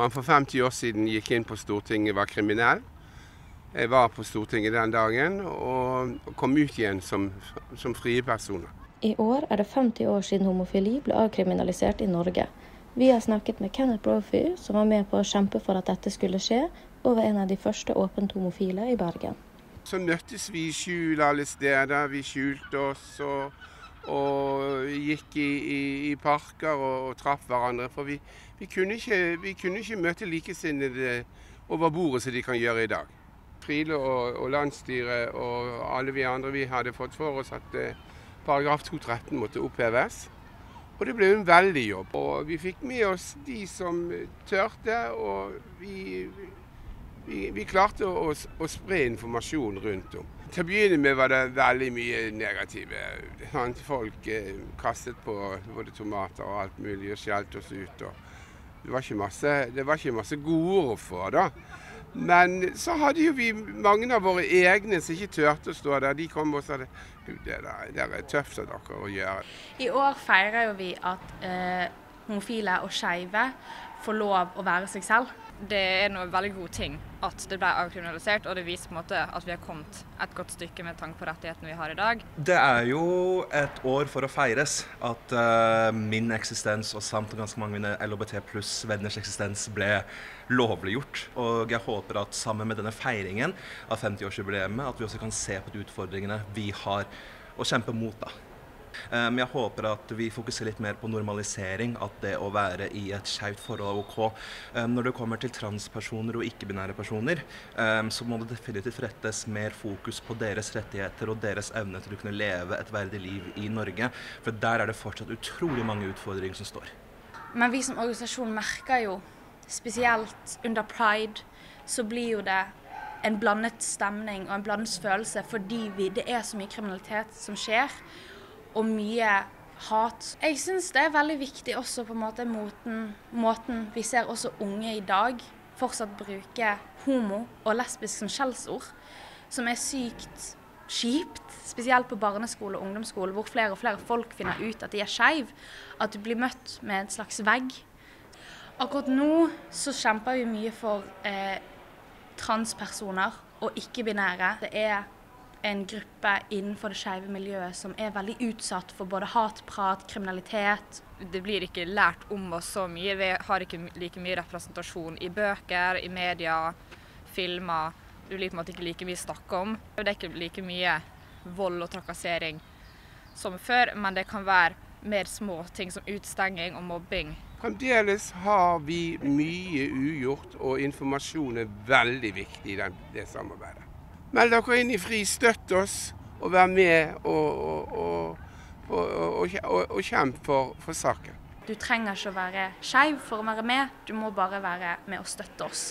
man for 50 år siden gikk inn på Stortinget var kriminell. Jeg var på Stortinget den dagen og kom ut igjen som, som frie personer. I år er det 50 år siden homofili ble avkriminalisert i Norge. Vi har snakket med Kenneth Brophy, som var med på å kjempe for at dette skulle skje, og var en av de første åpent homofile i Bergen. Så møttes vi i skjul alle steder. Vi skjulte oss og, og gikk i, i, i parker og, og, traff hverandre. For vi, vi, kunne ikke, vi, kunne ikke, møte likesinnede over bordet som de kan gjøre i dag. Friele og, og landsstyret og alle vi andre vi hadde fått for oss at eh, paragraf 213 måtte oppheves. Og det ble en veldig jobb. Og vi fikk med oss de som tørte, og vi vi, vi klarte å, å, spre informasjon rundt om. Til å begynne med var det veldig mye negative. Folk eh, kastet på både tomater og alt mulig og skjelte oss ut. det, var masse, det var ikke masse gode å få, da. Men så hadde jo vi mange av våre egne som ikke turte å stå der. De kom og sa det, det der, er tøft av dere å gjøre. I år feirer jo vi at eh, homofile og skeive får lov å være seg selv det er noe veldig god ting at det ble avkriminalisert, og det viser på en måte at vi har kommet et godt stykke med tanke på rettighetene vi har i dag. Det er jo et år for å feires at uh, min eksistens og samt ganske mange mine LHBT pluss-venners eksistens ble lovliggjort. Og jeg håper at sammen med denne feiringen av 50-årsjubileet at vi også kan se på de utfordringene vi har å kjempe mot. da. Men jeg håper at vi fokuserer litt mer på normalisering, at det å være i et skeivt forhold er OK. Når det kommer til transpersoner og ikke-binære personer, så må det definitivt rettes mer fokus på deres rettigheter og deres evne til å kunne leve et verdig liv i Norge. For der er det fortsatt utrolig mange utfordringer som står. Men vi som organisasjon merker jo, spesielt under pride, så blir jo det en blandet stemning og en blandet følelse fordi vi, det er så mye kriminalitet som skjer og mye hat. Jeg syns det er veldig viktig også på en måte måten, måten vi ser også unge i dag fortsatt bruke homo og lesbisk som skjellsord, som er sykt kjipt. Spesielt på barneskole og ungdomsskole, hvor flere og flere folk finner ut at de er skeive. At du blir møtt med en slags vegg. Akkurat nå så kjemper vi mye for eh, transpersoner og ikke-binære. Det er en gruppe innenfor det skeive miljøet som er veldig utsatt for både hatprat, kriminalitet. Det blir ikke lært om oss så mye. Vi har ikke like mye representasjon i bøker, i media, filmer. Det blir på en måte ikke like mye snakk om. Det er ikke like mye vold og trakassering som før, men det kan være mer små ting som utstenging og mobbing. Fremdeles har vi mye ugjort, og informasjon er veldig viktig i det samarbeidet. Meld dere inn i FRI, støtt oss, og vær med og, og, og, og kjemp for, for saken. Du trenger ikke å være skeiv for å være med, du må bare være med og støtte oss.